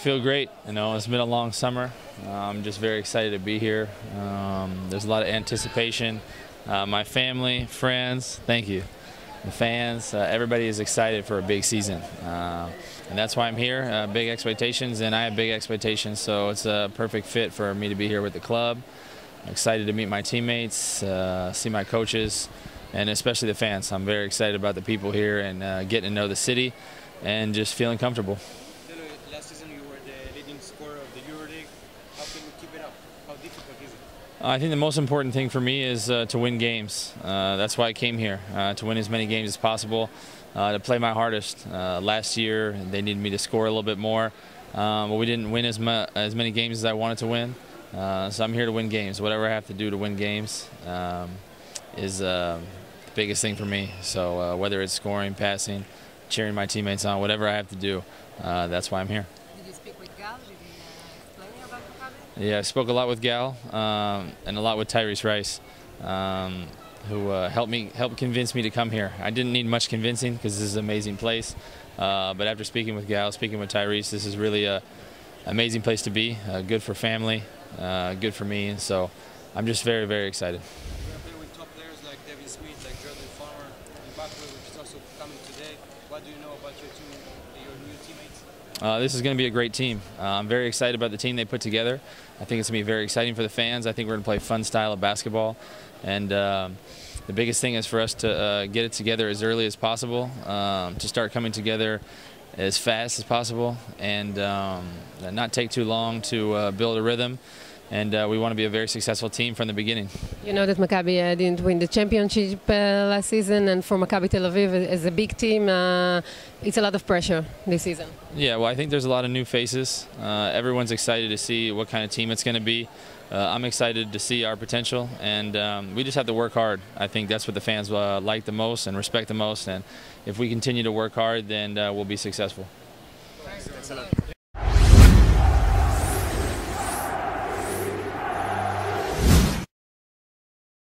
feel great. You know, it's been a long summer. Uh, I'm just very excited to be here. Um, there's a lot of anticipation. Uh, my family, friends, thank you. The fans, uh, everybody is excited for a big season. Uh, and that's why I'm here. Uh, big expectations, and I have big expectations, so it's a perfect fit for me to be here with the club. I'm excited to meet my teammates, uh, see my coaches, and especially the fans. I'm very excited about the people here and uh, getting to know the city and just feeling comfortable. Last season you were the leading scorer of the EuroLeague. How can you keep it up? How difficult is it? I think the most important thing for me is uh, to win games. Uh, that's why I came here, uh, to win as many games as possible, uh, to play my hardest. Uh, last year, they needed me to score a little bit more, um, but we didn't win as, as many games as I wanted to win. Uh, so I'm here to win games. Whatever I have to do to win games um, is the biggest thing for me. So whether it's scoring, passing, cheering my teammates on, whatever I have to do, that's why I'm here. Did you speak with Gal? Did he uh, explain about Maccabi? Yeah, I spoke a lot with Gal um, and a lot with Tyrese Rice, um, who uh, helped me helped convince me to come here. I didn't need much convincing because this is an amazing place. Uh, but after speaking with Gal, speaking with Tyrese, this is really a amazing place to be. Uh, good for family, uh, good for me, and so I'm just very very excited. Do you know about your your new teammates? Uh, this is going to be a great team. Uh, I'm very excited about the team they put together. I think it's going to be very exciting for the fans. I think we're going to play fun style of basketball. And um, the biggest thing is for us to uh, get it together as early as possible, um, to start coming together as fast as possible, and um, not take too long to uh, build a rhythm. And uh, we want to be a very successful team from the beginning. You know that Maccabi uh, didn't win the championship uh, last season, and for Maccabi Tel Aviv as a big team, uh, it's a lot of pressure this season. Yeah, well, I think there's a lot of new faces. Uh, everyone's excited to see what kind of team it's going to be. Uh, I'm excited to see our potential, and um, we just have to work hard. I think that's what the fans uh, like the most and respect the most. And if we continue to work hard, then uh, we'll be successful. Thanks a lot.